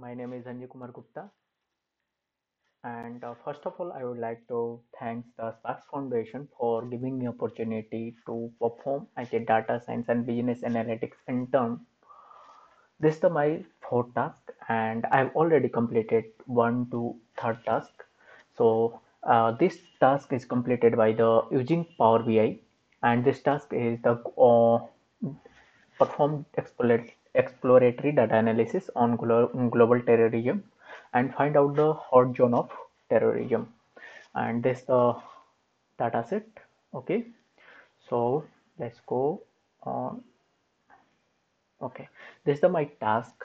My name is Dhanji Kumar Gupta, and uh, first of all, I would like to thank the Sparks Foundation for giving me opportunity to perform as a data science and business analytics intern. This is my fourth task, and I've already completed one to third task. So uh, this task is completed by the using Power BI, and this task is the uh, perform exploratory exploratory data analysis on glo global terrorism and find out the hot zone of terrorism. And this the data set okay. So let's go on okay. This is the my task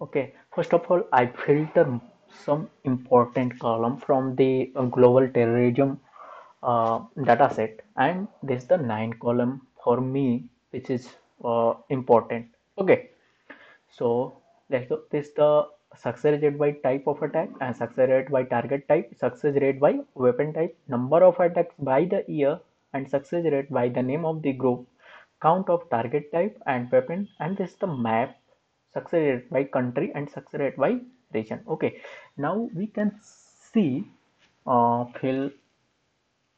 okay. First of all i filter some important column from the uh, global terrorism uh, data set. And this is the nine column for me which is uh, important okay. So let's go this the success rate by type of attack and success rate by target type success rate by weapon type number of attacks by the year and success rate by the name of the group count of target type and weapon and this is the map success rate by country and success rate by region. Okay. Now we can see uh, fill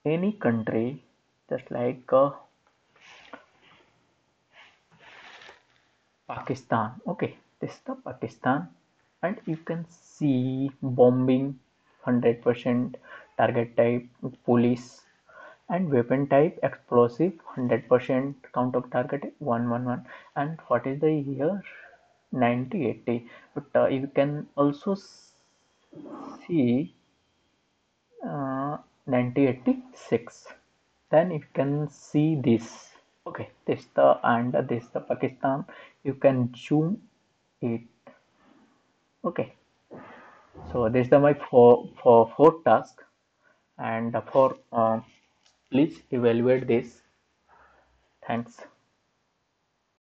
any country just like uh, Pakistan. Okay this is the Pakistan. And you can see bombing 100% target type police and weapon type explosive 100% count of target 111 and what is the year? 9080 but uh, you can also see uh, 1986 then you can see this okay this the and this the pakistan. You can zoom it. Okay. So this is the my for for fourth task. And for uh, please evaluate this. Thanks